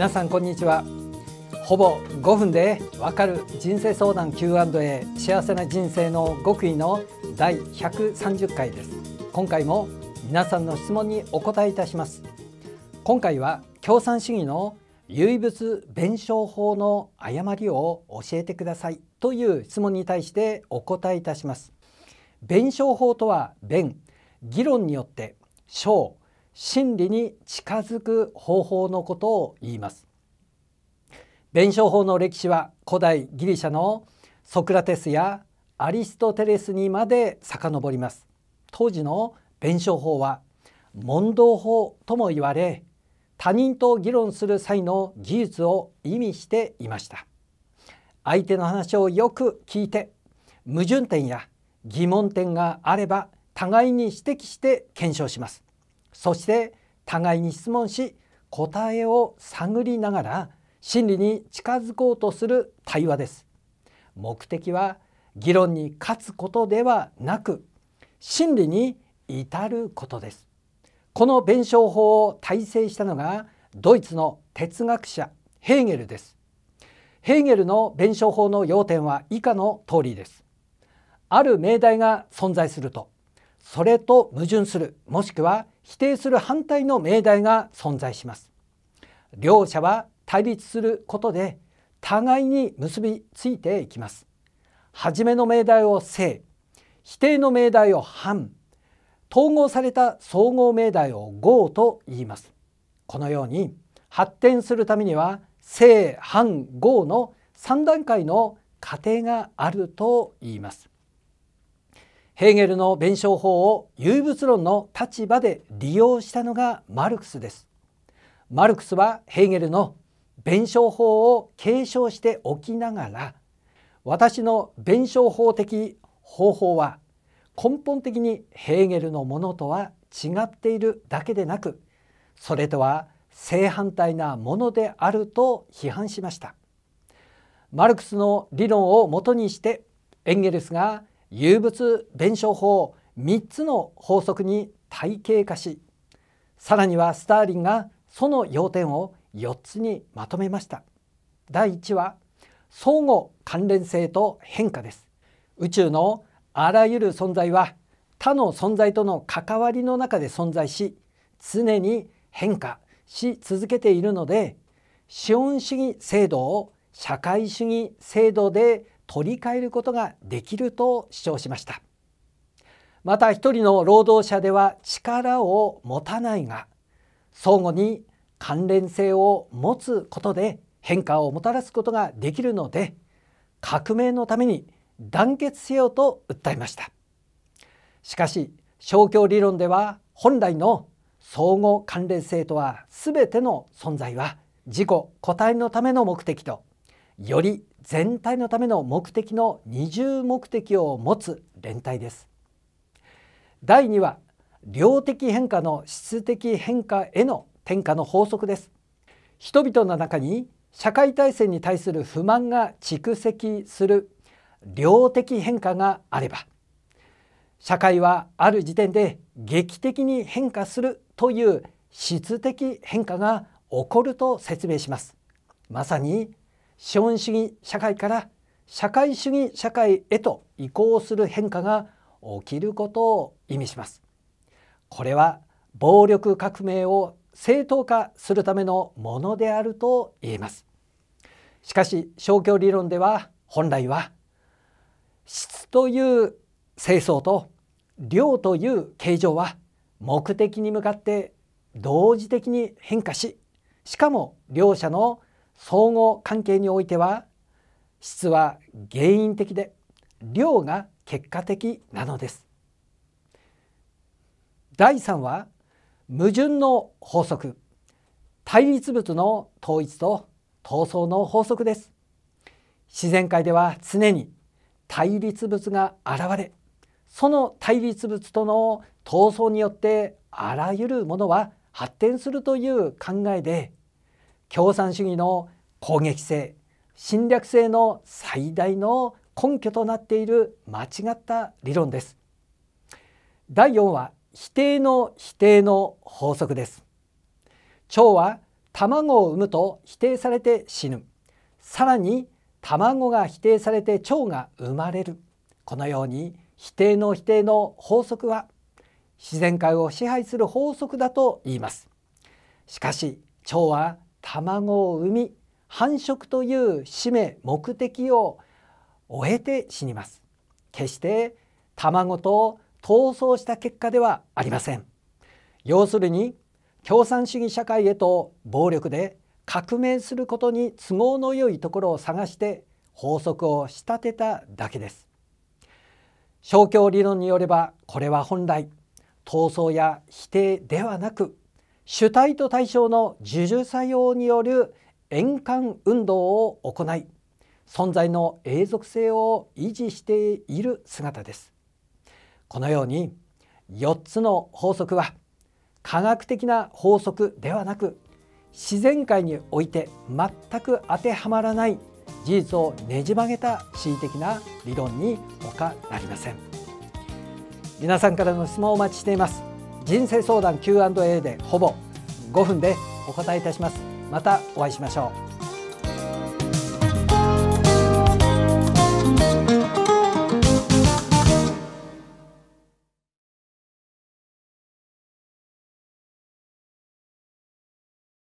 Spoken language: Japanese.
皆さんこんにちは。ほぼ5分でわかる人生相談 Q&A 幸せな人生の極意の第130回です。今回も皆さんの質問にお答えいたします。今回は共産主義の唯物弁証法の誤りを教えてくださいという質問に対してお答えいたします。弁証法とは弁。議論によって証真理に近づく方法のことを言います。弁証法の歴史は古代ギリシャのソクラテスやアリストテレスにまで遡ります。当時の弁証法は問答法とも言われ他人と議論する際の技術を意味していました。相手の話をよく聞いて矛盾点や疑問点があれば互いに指摘して検証します。そして互いに質問し答えを探りながら真理に近づこうとする対話です。目的は議論に勝つことではなく真理に至ることです。この弁証法を体制したのがドイツの哲学者ヘーゲルです。ヘーゲルの弁証法の要点は以下の通りです。ある命題が存在するとそれと矛盾するもしくは否定する反対の命題が存在します。両者は対立することで互いに結びついていきます。初めの命題を正否定の命題を反統合された総合命題を合と言います。このように発展するためには正反合の3段階の過程があると言います。ヘーゲルの弁証法を唯物論の立場で利用したのがマルクスです。マルクスはヘーゲルの弁証法を継承しておきながら私の弁証法的方法は根本的にヘーゲルのものとは違っているだけでなくそれとは正反対なものであると批判しました。マルクスの理論をもとにしてエンゲルスが有物弁証法3つの法則に体系化しさらにはスターリンがその要点を4つにまとめました。第1は相互関連性と変化です。宇宙のあらゆる存在は他の存在との関わりの中で存在し常に変化し続けているので資本主義制度を社会主義制度で取り替えることができると主張しました。また一人の労働者では力を持たないが相互に関連性を持つことで変化をもたらすことができるので革命のために団結せよと訴えました。しかし勝共理論では本来の相互関連性とは全ての存在は自己個体のための目的とより全体のための目的の二重目的を持つ連帯です。第2は量的変化の質的変化への転化の法則です。人々の中に社会体制に対する不満が蓄積する量的変化があれば社会はある時点で劇的に変化するという質的変化が起こると説明します。まさに資本主義社会から社会主義社会へと移行する変化が起きることを意味します。これは暴力革命を正当化するためのものであると言えます。しかし消去理論では本来は質という清掃と量という形状は目的に向かって同時的に変化ししかも両者の相互関係においては質は原因的で量が結果的なのです。第3は矛盾の法則。対立物の統一と闘争の法則です。自然界では常に対立物が現れその対立物との闘争によってあらゆるものは発展するという考えで共産主義の攻撃性侵略性の最大の根拠となっている間違った理論です。第4は否定の否定の法則です。蝶は卵を産むと否定されて死ぬ。さらに卵が否定されて腸が生まれる。このように否定の否定の法則は自然界を支配する法則だと言います。しかし腸は卵を産み繁殖という使命目的を終えて死にます。決して卵と闘争した結果ではありません。要するに共産主義社会へと暴力で革命することに都合のよいところを探して法則を仕立てただけです。勝共理論によればこれは本来闘争や否定ではなく主体と対象の受作用による円環運動を行い存在の永続性を維持している姿です。このように4つの法則は科学的な法則ではなく自然界において全く当てはまらない事実をねじ曲げた恣意的な理論に他なりません。皆さんからの質問をお待ちしています。人生相談 Q&A でほぼ5分でお答えいたします。またお会いしましょう。